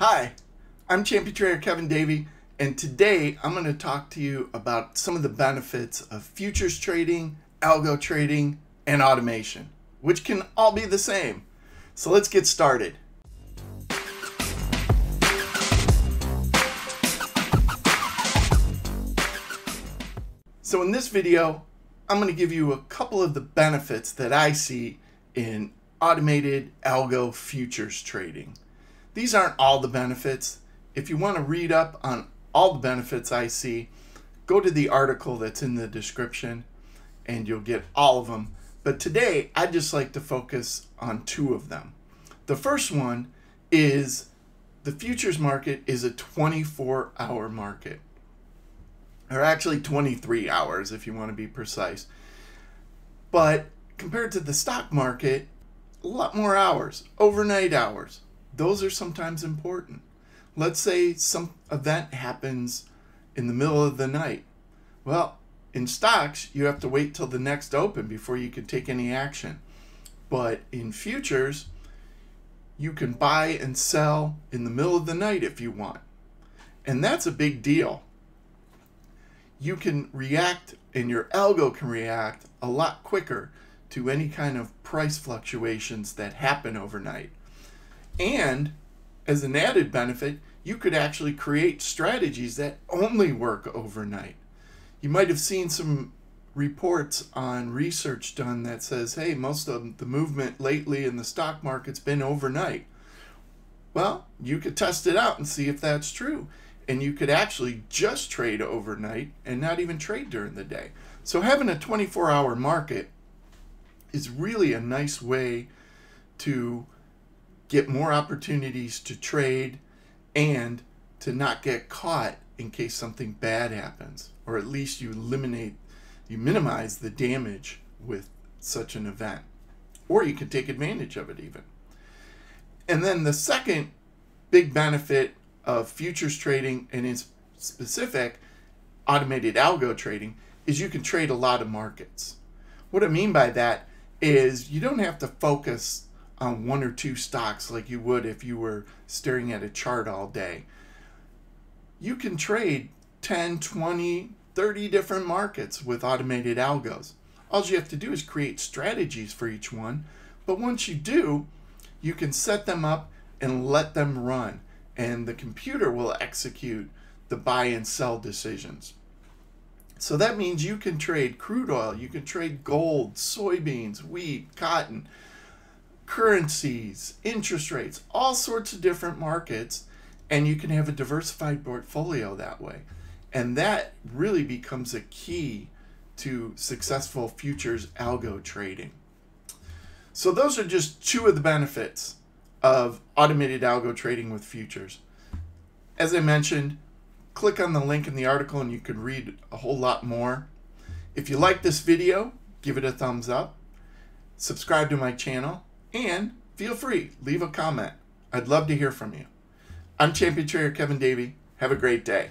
Hi, I'm champion trader Kevin Davey, and today I'm going to talk to you about some of the benefits of futures trading, algo trading, and automation, which can all be the same. So let's get started. So in this video, I'm going to give you a couple of the benefits that I see in automated algo futures trading. These aren't all the benefits. If you want to read up on all the benefits I see, go to the article that's in the description and you'll get all of them. But today, I'd just like to focus on two of them. The first one is the futures market is a 24 hour market, or actually 23 hours if you want to be precise. But compared to the stock market, a lot more hours, overnight hours those are sometimes important. Let's say some event happens in the middle of the night. Well, in stocks, you have to wait till the next open before you can take any action. But in futures, you can buy and sell in the middle of the night if you want. And that's a big deal. You can react, and your algo can react a lot quicker to any kind of price fluctuations that happen overnight. And as an added benefit, you could actually create strategies that only work overnight. You might have seen some reports on research done that says, hey, most of the movement lately in the stock market's been overnight. Well, you could test it out and see if that's true. And you could actually just trade overnight and not even trade during the day. So having a 24 hour market is really a nice way to get more opportunities to trade and to not get caught in case something bad happens or at least you eliminate you minimize the damage with such an event. Or you can take advantage of it even. And then the second big benefit of futures trading and in specific automated algo trading is you can trade a lot of markets. What i mean by that is you don't have to focus on one or two stocks like you would if you were staring at a chart all day. You can trade 10, 20, 30 different markets with automated algos. All you have to do is create strategies for each one. But once you do, you can set them up and let them run. And the computer will execute the buy and sell decisions. So that means you can trade crude oil, you can trade gold, soybeans, wheat, cotton currencies, interest rates, all sorts of different markets, and you can have a diversified portfolio that way. And that really becomes a key to successful futures algo trading. So, those are just two of the benefits of automated algo trading with futures. As I mentioned, click on the link in the article and you can read a whole lot more. If you like this video, give it a thumbs up. Subscribe to my channel and feel free, leave a comment. I'd love to hear from you. I'm Champion Trader Kevin Davey. Have a great day.